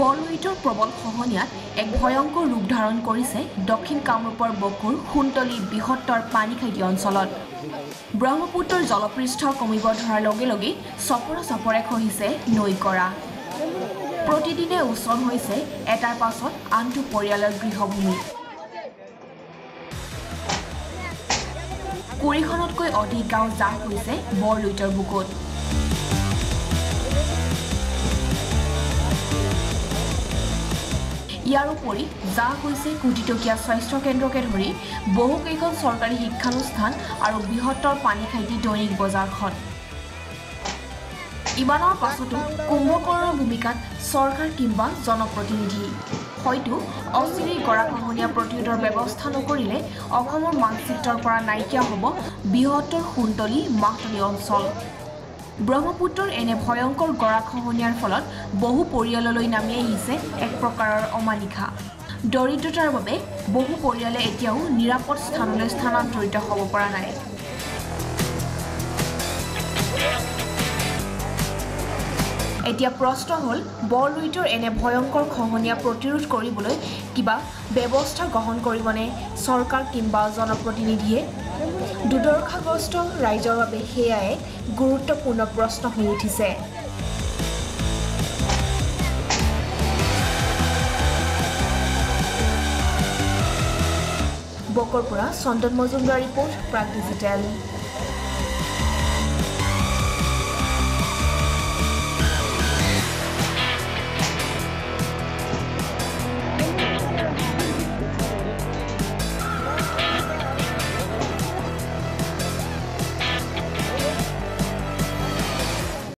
বৰলুইতৰ প্ৰবল খহনীয়াত এক ভয়ংকৰ ৰূপ ধাৰণ কৰিছে দক্ষিণ কামৰূপৰ বকুৰ সোণতলী বৃহত্তৰ পানীখাইটি অঞ্চলত। ব্ৰহ্মপুত্ৰৰ জলপৃষ্ঠ কমিব ধৰাৰ লগে লগে চপৰে চপৰে খহিছে নৈকৰা প্ৰতিদিনে ওচৰ হৈছে এটাৰ পাছত আনটো পৰিয়ালৰ গৃহভূমি। কুৰিখনতকৈ অধিক গাঁও জাহ হৈছে বৰলুইতৰ বুকুত। ইয়াৰ উপৰি জাহ হৈছে কোটিটকীয়া স্বাস্থ্যকেন্দ্ৰকে ধৰি বহুকেইখন চৰকাৰী শিক্ষানুষ্ঠান আৰু বৃহত্তৰ পানীখাইটি দৈনিক বজাৰখন। ইমানৰ পাছতো কুম্ভকৰ্ণৰ ভূমিকাত চৰকাৰ কিম্বা জনপ্ৰতিনিধি। হয়তো অচিৰেই গৰাখহনীয়া প্ৰতিৰোধৰ ব্যৱস্থা নকৰিলে অসমৰ মানচিত্ৰৰ পৰা নাইকিয়া হ'ব বৃহত্তৰ সোণতলী মাহতলী অঞ্চল। ব্ৰহ্মপুত্ৰৰ এনে ভয়ংকৰ গৰাখহনীয়াৰ ফলত বহু পৰিয়াললৈ নামি আহিছে এক প্ৰকাৰৰ অমানিশা। দৰিদ্ৰতাৰ বাবে বহু পৰিয়ালে এতিয়াও নিৰাপদ স্থানলৈ স্থানান্তৰিত হ'ব পৰা নাই। এতিয়া প্ৰশ্ন হ'ল বৰলুইতৰ এনে ভয়ংকৰ খহনীয়া প্ৰতিৰোধ কৰিবলৈ কিবা ব্যৱস্থা গ্ৰহণ কৰিবনে চৰকাৰ কিম্বা জনপ্ৰতিনিধিয়ে? দুৰ্দশাগ্ৰস্ত ৰাইজৰ বাবে সেয়াই গুৰুত্বপূৰ্ণ প্ৰশ্ন হৈ উঠিছে। বকৰ পৰা চন্দন মজুমদাৰ ৰিপৰ্ট প্ৰাগ ডিজিটেল।